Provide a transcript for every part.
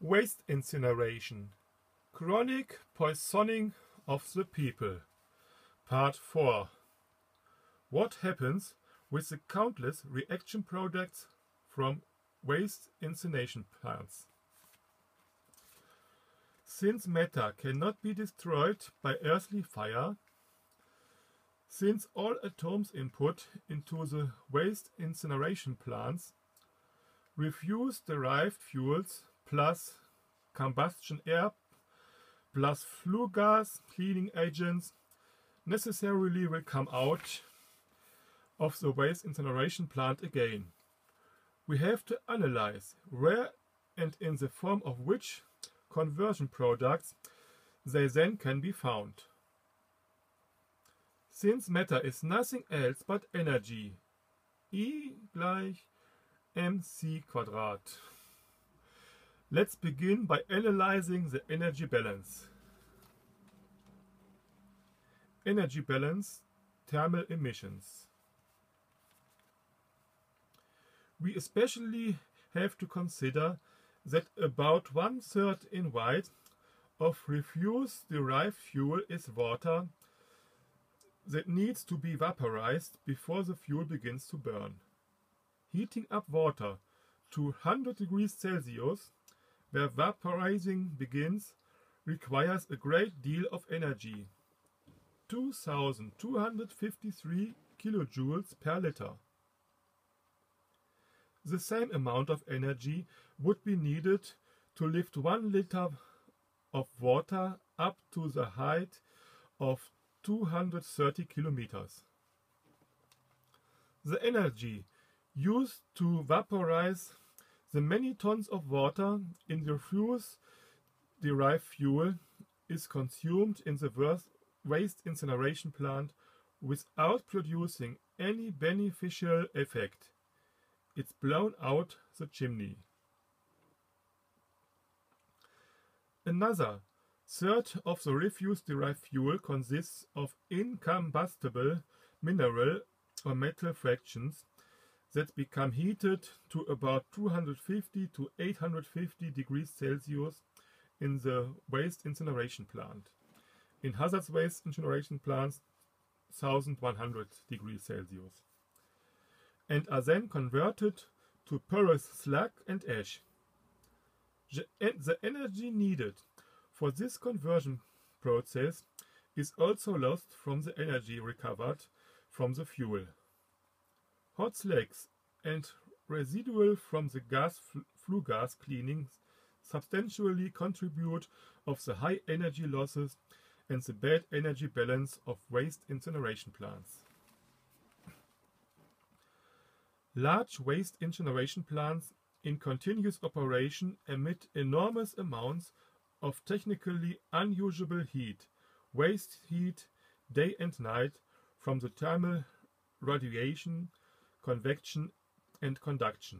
Waste incineration. Chronic poisoning of the people. Part 4. What happens with the countless reaction products from waste incineration plants? Since matter cannot be destroyed by earthly fire, since all atoms input into the waste incineration plants refuse-derived fuels plus combustion air plus flue gas cleaning agents necessarily will come out of the waste incineration plant again. We have to analyze where and in the form of which conversion products they then can be found. Since matter is nothing else but energy, E gleich mc Quadrat. Let's begin by analyzing the energy balance. Energy balance, thermal emissions. We especially have to consider that about one third in white of refuse derived fuel is water that needs to be vaporized before the fuel begins to burn. Heating up water to 100 degrees Celsius where vaporizing begins requires a great deal of energy. 2253 kilojoules per liter. The same amount of energy would be needed to lift 1 liter of water up to the height of 230 kilometers. The energy used to vaporize the many tons of water in the refuse derived fuel is consumed in the waste incineration plant without producing any beneficial effect. It's blown out the chimney. Another third of the refuse derived fuel consists of incombustible mineral or metal fractions that become heated to about 250 to 850 degrees Celsius in the waste incineration plant. In hazardous waste incineration plants, 1100 degrees Celsius. And are then converted to porous slag and ash. The energy needed for this conversion process is also lost from the energy recovered from the fuel. Hot slags and residual from the gas flue gas cleaning substantially contribute of the high energy losses and the bad energy balance of waste incineration plants. Large waste incineration plants in continuous operation emit enormous amounts of technically unusable heat, waste heat, day and night from the thermal radiation convection and conduction.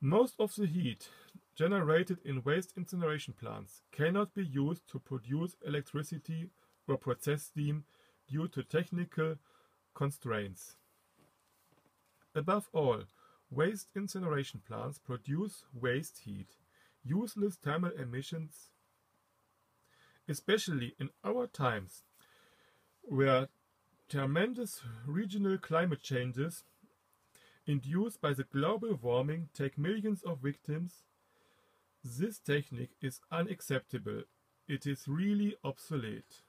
Most of the heat generated in waste incineration plants cannot be used to produce electricity or process steam due to technical constraints. Above all, waste incineration plants produce waste heat, useless thermal emissions, especially in our times where Tremendous regional climate changes induced by the global warming take millions of victims. This technique is unacceptable. It is really obsolete.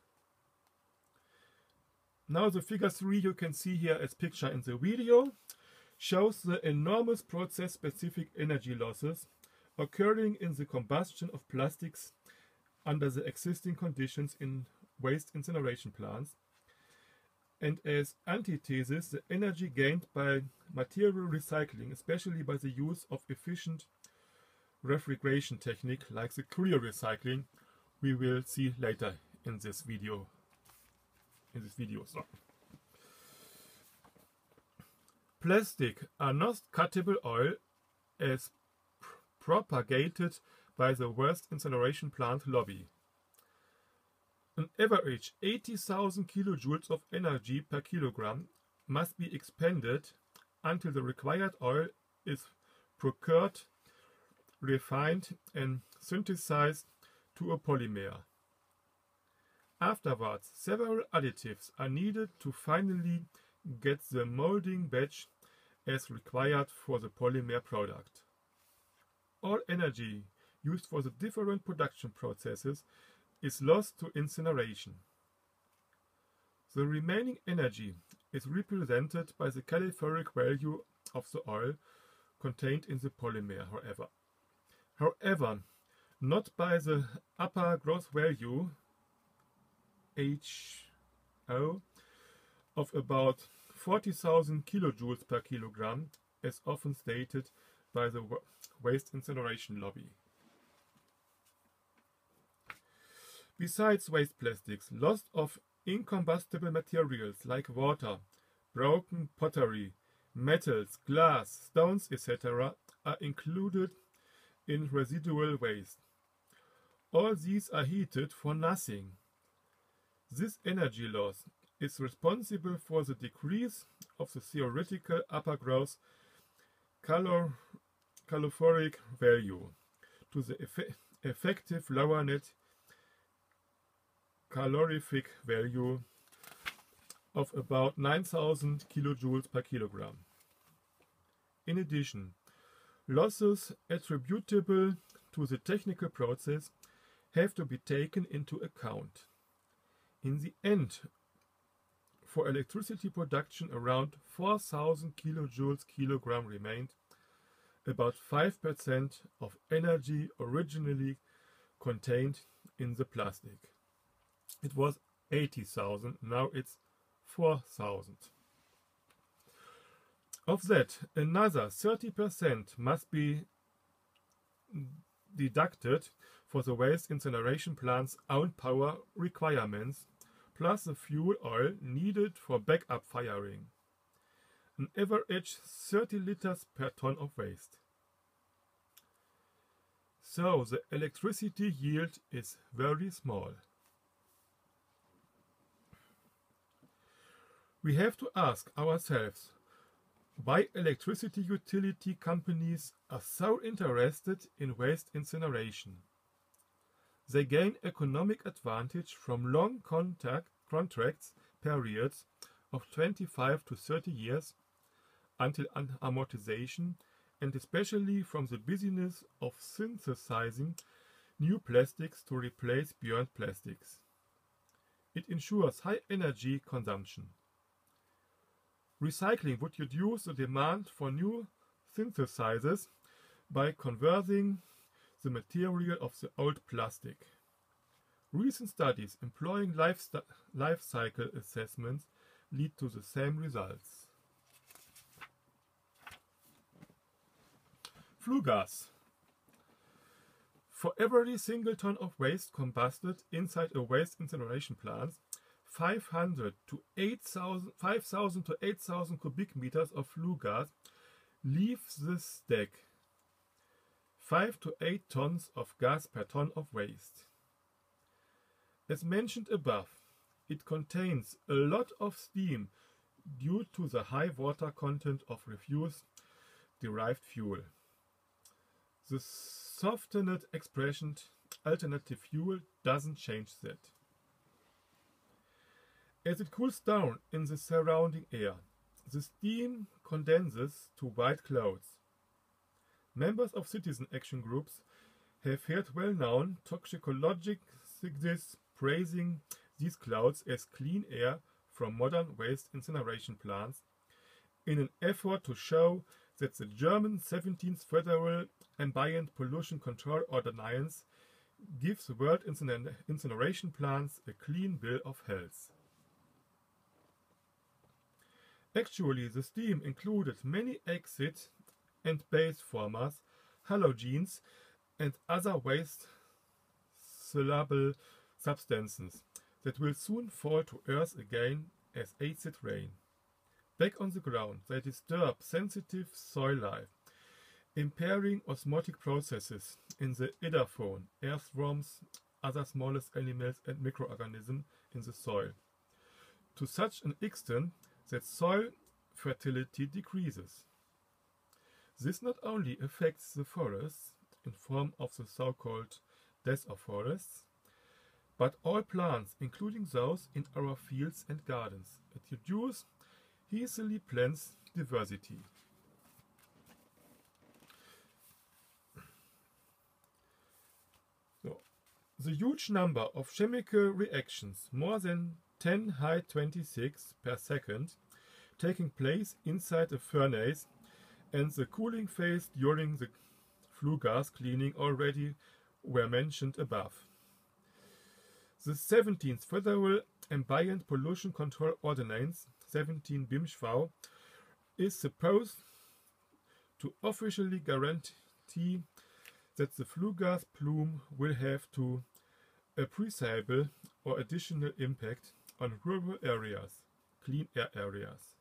Now the figure 3 you can see here as picture in the video shows the enormous process-specific energy losses occurring in the combustion of plastics under the existing conditions in waste incineration plants and as antithesis the energy gained by material recycling, especially by the use of efficient refrigeration technique like the cryorecycling, we will see later in this video. In this video, so. Plastic are not cuttable oil as pr propagated by the waste incineration plant lobby. An average 80,000 kilojoules of energy per kilogram must be expended until the required oil is procured refined and synthesized to a polymer. Afterwards, several additives are needed to finally get the molding batch as required for the polymer product. All energy used for the different production processes is lost to incineration. The remaining energy is represented by the calorific value of the oil contained in the polymer, however. However, not by the upper gross value HO of about 40,000 kilojoules per kilogram, as often stated by the waste incineration lobby. Besides waste plastics, loss of incombustible materials like water, broken pottery, metals, glass, stones, etc. are included in residual waste. All these are heated for nothing. This energy loss is responsible for the decrease of the theoretical upper gross calor calorific value to the eff effective lower net calorific value of about 9000 kilojoules per kilogram. In addition, losses attributable to the technical process have to be taken into account. In the end, for electricity production around 4000 kilojoules kilogram remained, about 5% of energy originally contained in the plastic. It was 80,000, now it's 4,000. Of that, another 30% must be deducted for the waste incineration plant's own power requirements, plus the fuel oil needed for backup firing. An average 30 liters per ton of waste. So the electricity yield is very small. We have to ask ourselves why electricity utility companies are so interested in waste incineration. They gain economic advantage from long contact contracts periods of 25 to 30 years until amortization and especially from the business of synthesizing new plastics to replace burned plastics. It ensures high energy consumption. Recycling would reduce the demand for new synthesizers by converting the material of the old plastic. Recent studies employing life, life cycle assessments lead to the same results. Flue gas. For every single ton of waste combusted inside a waste incineration plant, 500 to 8,000 5,000 to 8,000 cubic meters of flue gas leave the stack. 5 to 8 tons of gas per ton of waste. As mentioned above, it contains a lot of steam due to the high water content of refuse derived fuel. The softened expression alternative fuel doesn't change that. As it cools down in the surrounding air, the steam condenses to white clouds. Members of citizen action groups have heard well-known toxicologists praising these clouds as clean air from modern waste incineration plants in an effort to show that the German 17th Federal Ambient Pollution Control Ordinance gives world incineration plants a clean bill of health. Actually, the steam included many acid and base formers, halogens, and other waste soluble substances that will soon fall to earth again as acid rain. Back on the ground, they disturb sensitive soil life, impairing osmotic processes in the earthworm, earthworms, other smallest animals and microorganisms in the soil, to such an extent that soil fertility decreases. This not only affects the forests in form of the so-called death of forests, but all plants, including those in our fields and gardens, introduce easily plants diversity. So, the huge number of chemical reactions, more than 10 high 26 per second, taking place inside a furnace and the cooling phase during the flue gas cleaning already were mentioned above. The 17th Federal Ambient Pollution Control Ordinance 17 BIMSCHV is supposed to officially guarantee that the flue gas plume will have to appreciable or additional impact on rural areas, clean air areas.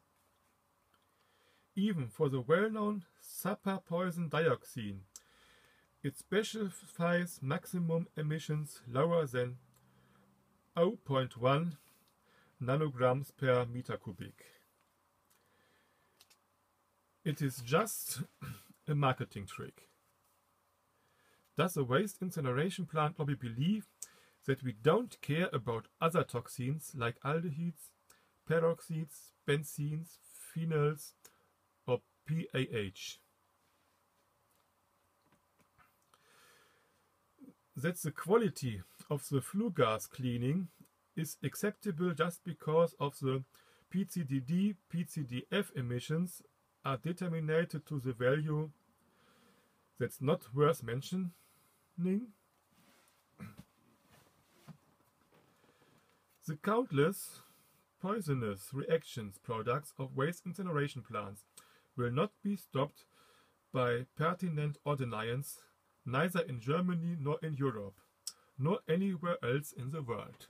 Even for the well-known Seveso poison dioxin, it specifies maximum emissions lower than 0.1 nanograms per meter cubic. It is just a marketing trick. Does the waste incineration plant lobby believe that we don't care about other toxins like aldehydes, peroxides, benzenes, phenols, or PAH? That the quality of the flue gas cleaning is acceptable just because of the PCDD, PCDF emissions are determined to the value that's not worth mentioning. The countless poisonous reactions products of waste incineration plants will not be stopped by pertinent ordinance neither in Germany nor in Europe, nor anywhere else in the world.